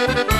Música